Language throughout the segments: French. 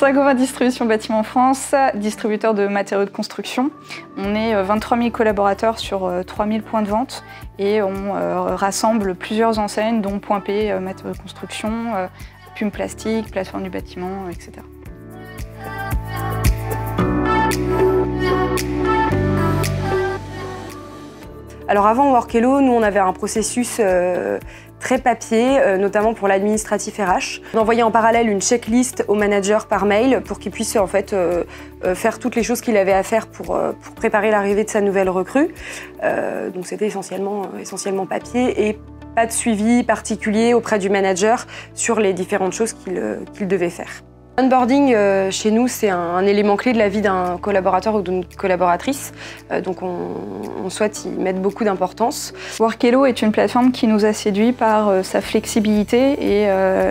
Sagova Distribution Bâtiment France, distributeur de matériaux de construction. On est 23 euh, 000 collaborateurs sur 3 euh, 000 points de vente et on euh, rassemble plusieurs enseignes dont Point P, matériaux de construction, Pume Plastique, Plateforme du bâtiment, etc. Alors avant Workello, nous on avait un processus très papier, euh, notamment pour l'administratif RH. On envoyait en parallèle une checklist au manager par mail pour qu'il puisse en fait euh, euh, faire toutes les choses qu'il avait à faire pour, préparer l'arrivée de sa nouvelle recrue. donc c'était essentiellement papier et pas de suivi particulier auprès du manager sur les différentes choses qu'il devait faire. Onboarding euh, chez nous, c'est un, élément clé de la vie d'un collaborateur ou d'une collaboratrice, euh, donc on, souhaite y mettre beaucoup d'importance. Workello est une plateforme qui nous a séduit par euh, sa flexibilité et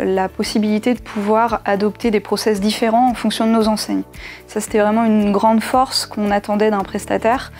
la possibilité de pouvoir adopter des process différents en fonction de nos enseignes. Ça, c'était vraiment une grande force qu'on attendait d'un prestataire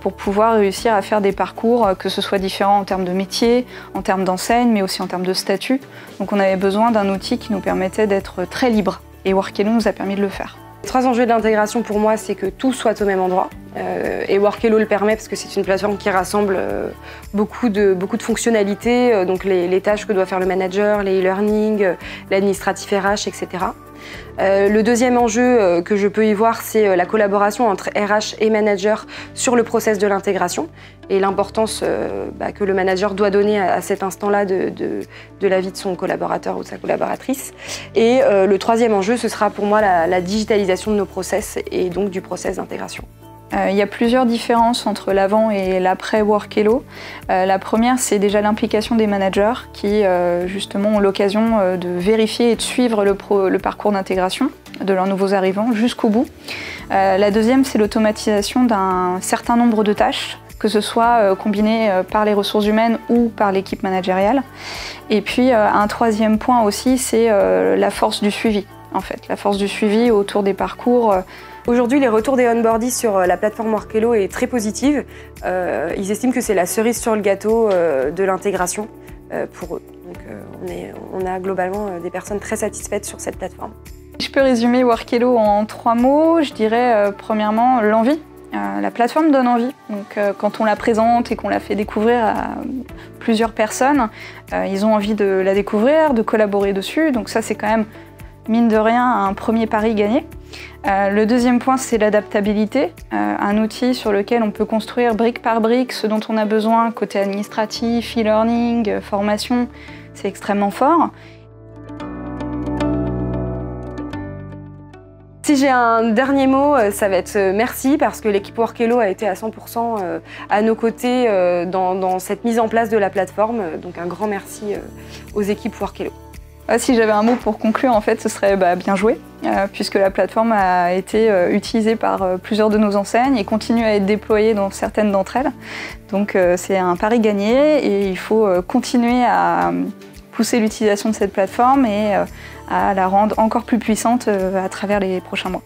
pour pouvoir réussir à faire des parcours, que ce soit différents en termes de métier, en termes d'enseigne, mais aussi en termes de statut. Donc on avait besoin d'un outil qui nous permettait d'être très libre et Workello nous a permis de le faire. Les trois enjeux de l'intégration pour moi, c'est que tout soit au même endroit. Euh, et Workello le permet parce que c'est une plateforme qui rassemble euh, beaucoup, de, fonctionnalités, euh, donc les, les, tâches que doit faire le manager, les e-learning, l'administratif RH, etc. Euh, le deuxième enjeu euh, que je peux y voir, c'est euh, la collaboration entre RH et manager sur le process de l'intégration et l'importance bah, que le manager doit donner à, cet instant-là de, la vie de son collaborateur ou de sa collaboratrice. Et le troisième enjeu, ce sera pour moi la digitalisation de nos process et donc du process d'intégration. Euh, il y a plusieurs différences entre l'avant et l'après Workello. Euh, la première, c'est déjà l'implication des managers qui, euh, justement, ont l'occasion de vérifier et de suivre le, parcours d'intégration de leurs nouveaux arrivants jusqu'au bout. la deuxième, c'est l'automatisation d'un certain nombre de tâches que ce soit combiné par les ressources humaines ou par l'équipe managériale. Et puis un troisième point aussi, c'est la force du suivi, en fait, la force du suivi autour des parcours Aujourd'hui, les retours des onboardis sur euh, la plateforme Workello est très positive. Euh, ils estiment que c'est la cerise sur le gâteau euh, de l'intégration pour eux. Donc on, a globalement des personnes très satisfaites sur cette plateforme. Je peux résumer Workello en trois mots. Je dirais premièrement l'envie. la plateforme donne envie. Donc, quand on la présente et qu'on la fait découvrir à plusieurs personnes, ils ont envie de la découvrir, de collaborer dessus. Donc ça, c'est quand même mine de rien, un premier pari gagné. Euh, le deuxième point, c'est l'adaptabilité, euh, un outil sur lequel on peut construire brique par brique ce dont on a besoin côté administratif, e-learning, euh, formation, c'est extrêmement fort. Si j'ai un dernier mot, ça va être merci parce que l'équipe Workello a été à 100% à nos côtés dans, cette mise en place de la plateforme. Donc un grand merci aux équipes Workello. Ah, si j'avais un mot pour conclure, en fait, ce serait bah, bien joué, euh, puisque la plateforme a été euh, utilisée par euh, plusieurs de nos enseignes et continue à être déployée dans certaines d'entre elles. Donc c'est un pari gagné et il faut continuer à pousser l'utilisation de cette plateforme et à la rendre encore plus puissante à travers les prochains mois.